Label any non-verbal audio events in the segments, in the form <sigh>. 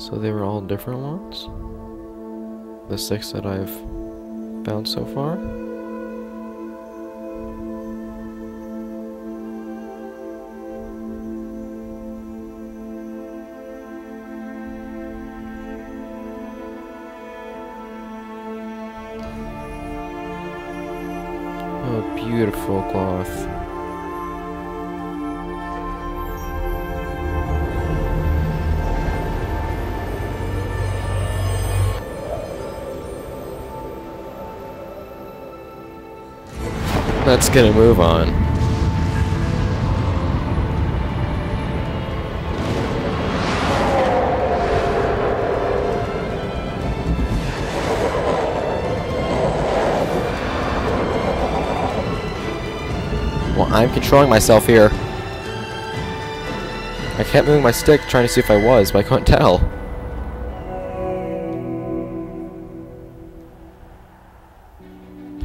So they were all different ones? The six that I've found so far? Beautiful cloth. Let's get a move on. Well, I'm controlling myself here. I kept moving my stick trying to see if I was, but I couldn't tell.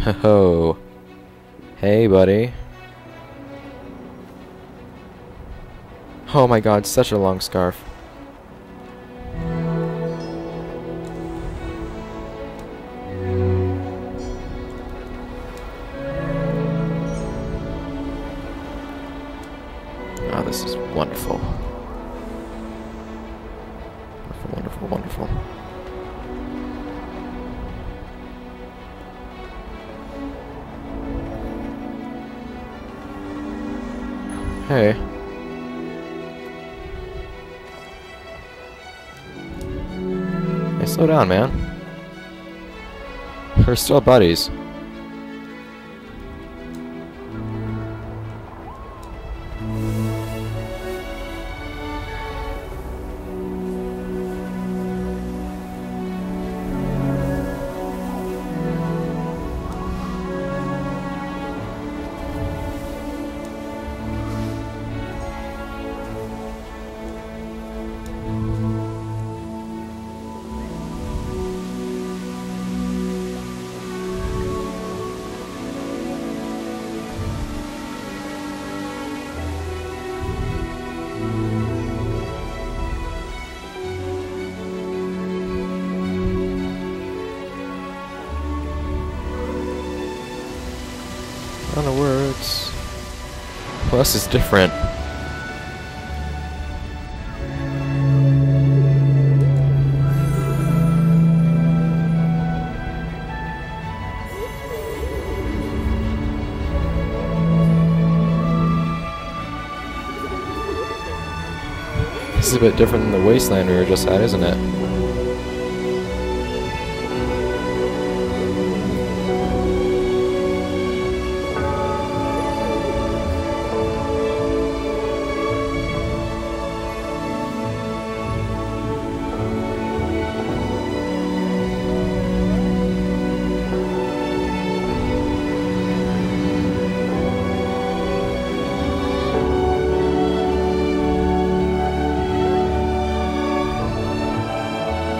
Ho ho. Hey, buddy. Oh my god, such a long scarf. Oh, this is wonderful. Slow down, man. We're still buddies. Plus is different. This is a bit different than the wasteland we were just at, isn't it?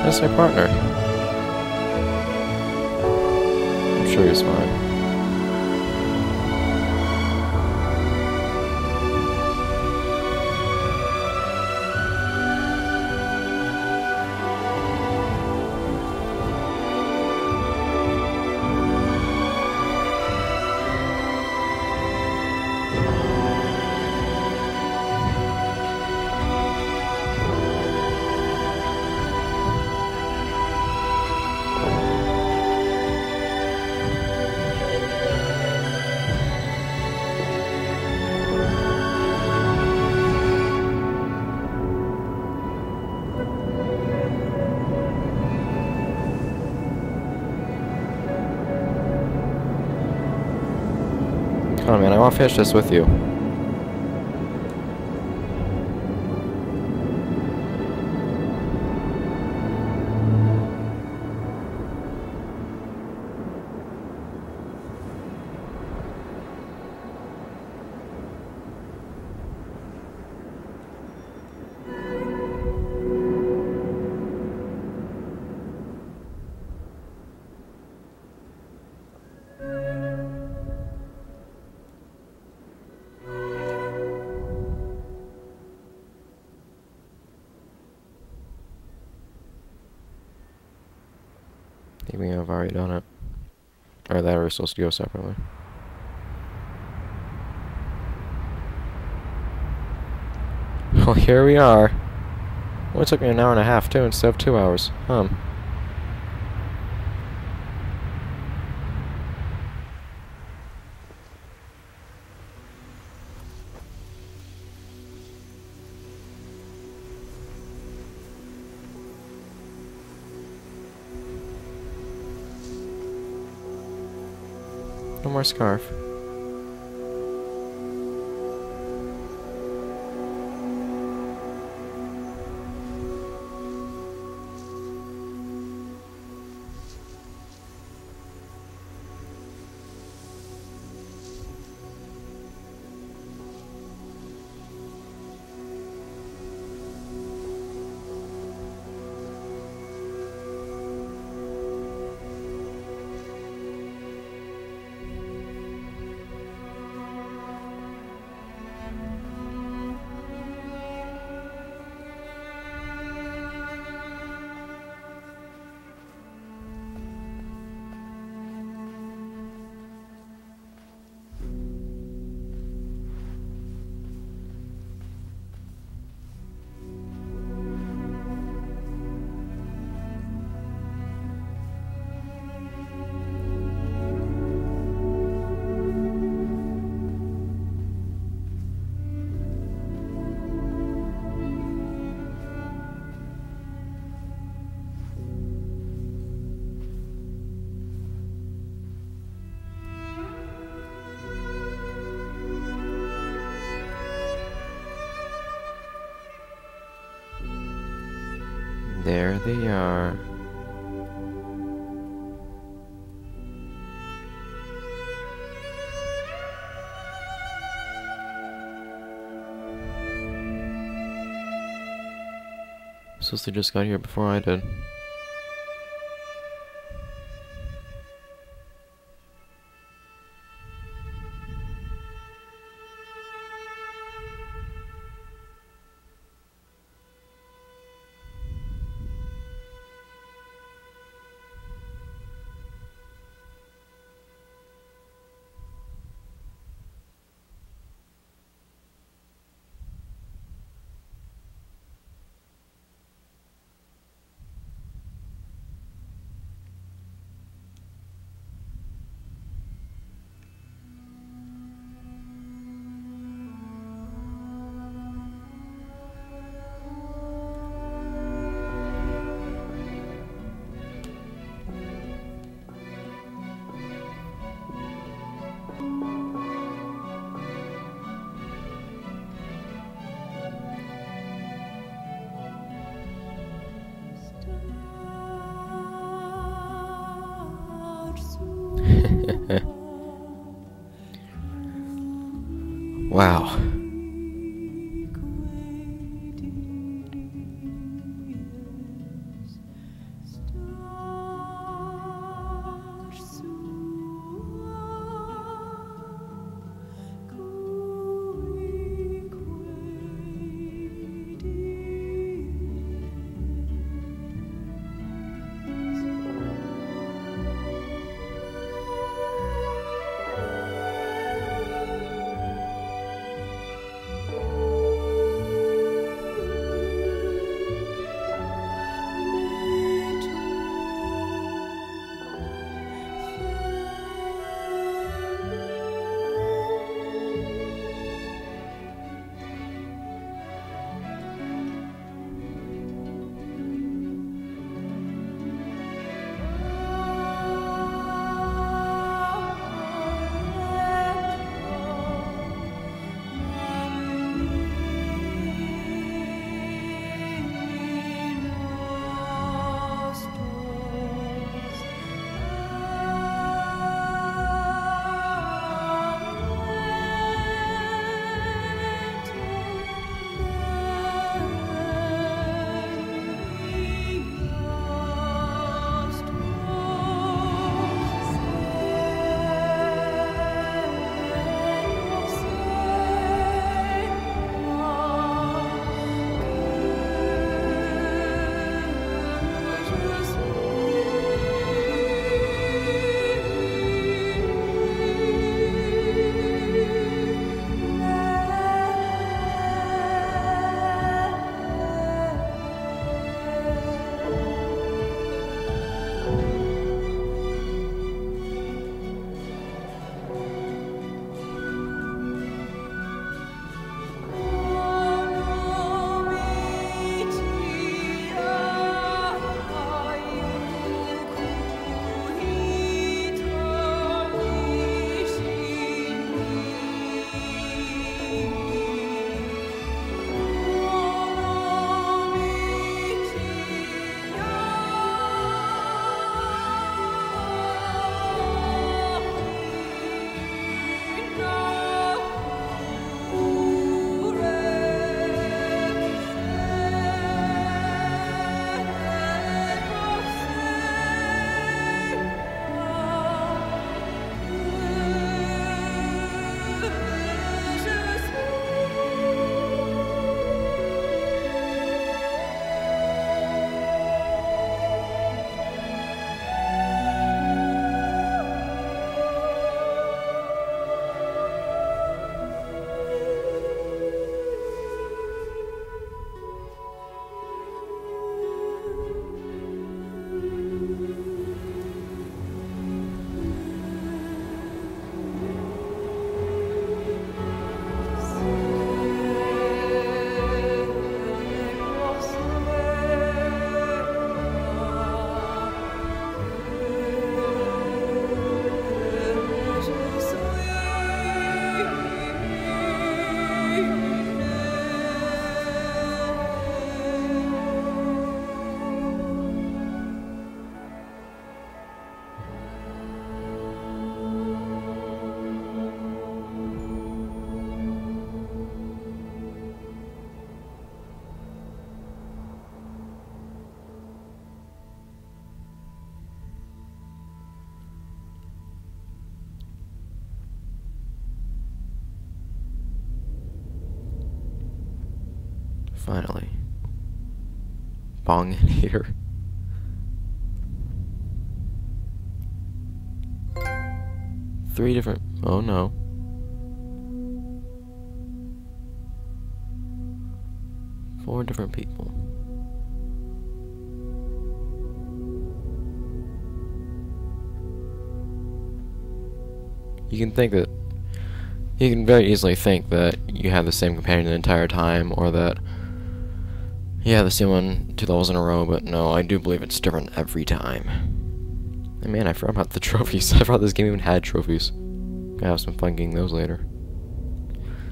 That's my partner. I'm sure he's fine. Come on, man. I want to finish this with you. I've already done it? Or that we're supposed to go separately? Well, here we are. It took me an hour and a half, too, instead of two hours. Hum. No more scarf. There they are. Supposed to just got here before I did. Wow. Finally. Bong in here. Three different... Oh no. Four different people. You can think that you can very easily think that you have the same companion the entire time, or that yeah, the same one two levels in a row, but no, I do believe it's different every time. And man, I forgot about the <laughs> trophies. I forgot this game even had trophies. Gonna have some fun getting those later.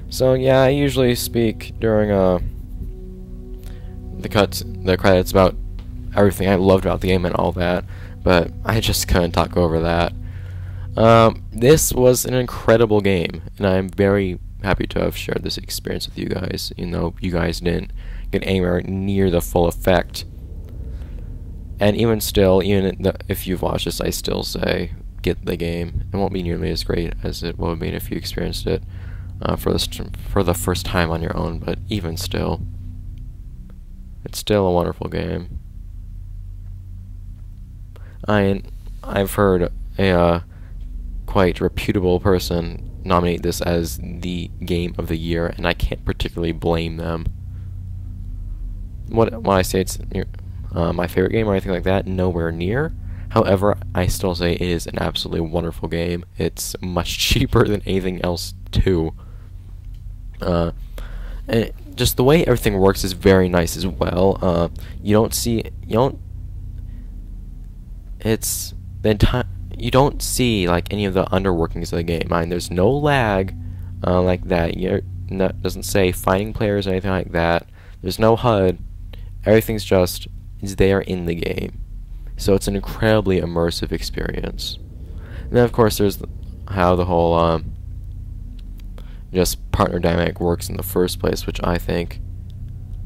So yeah, I usually speak during uh the cuts, the credits about everything I loved about the game and all that, but I just couldn't talk over that. Um, this was an incredible game, and I'm very happy to have shared this experience with you guys. You know, you guys didn't get anywhere near the full effect. And even still, even if you've watched this, I still say get the game. It won't be nearly as great as it would have been if you experienced it uh, for the for the first time on your own. But even still, it's still a wonderful game. I I've heard a uh, quite reputable person nominate this as the game of the year, and I can't particularly blame them. What when I say it's uh, my favorite game or anything like that, nowhere near. However, I still say it is an absolutely wonderful game. It's much <laughs> cheaper than anything else too. Uh, and just the way everything works is very nice as well. Uh, you don't see you don't. It's the entire you don't see like any of the underworkings of the game. I mean, there's no lag uh, like that. You it doesn't say finding players or anything like that. There's no HUD. Everything's just is there in the game. So it's an incredibly immersive experience. And then of course there's how the whole um, just partner dynamic works in the first place, which I think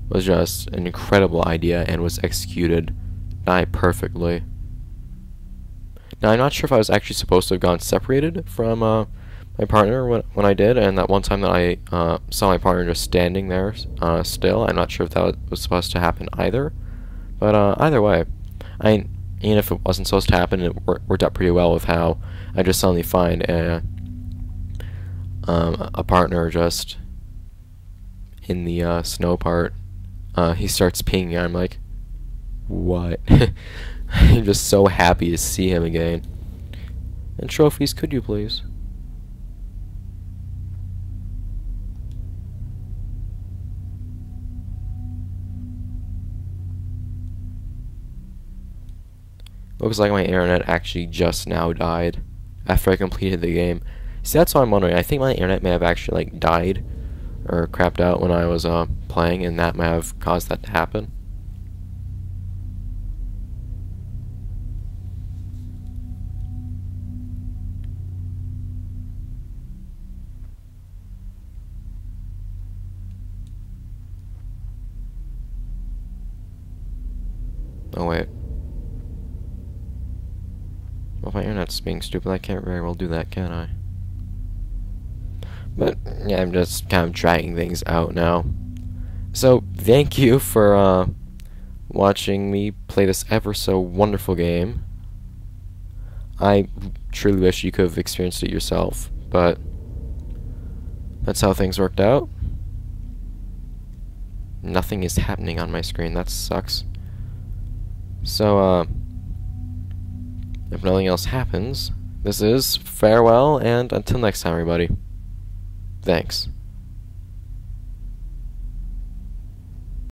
was just an incredible idea and was executed nigh perfectly. Now, I'm not sure if I was actually supposed to have gone separated from uh, my partner when, when I did, and that one time that I uh, saw my partner just standing there uh, still, I'm not sure if that was supposed to happen either. But uh, either way, I even if it wasn't supposed to happen, it wor worked out pretty well with how I just suddenly find a, um, a partner just in the uh, snow part. Uh, he starts peeing, I'm like, what? <laughs> I'm just so happy to see him again. And trophies, could you please? Looks like my internet actually just now died after I completed the game. See, that's what I'm wondering. I think my internet may have actually like died or crapped out when I was uh, playing, and that may have caused that to happen. Oh wait. Internet's being stupid, I can't very well do that, can I? But, yeah, I'm just kind of dragging things out now. So, thank you for, uh, watching me play this ever so wonderful game. I truly wish you could have experienced it yourself, but that's how things worked out. Nothing is happening on my screen, that sucks. So, uh, if nothing else happens, this is farewell, and until next time, everybody. Thanks.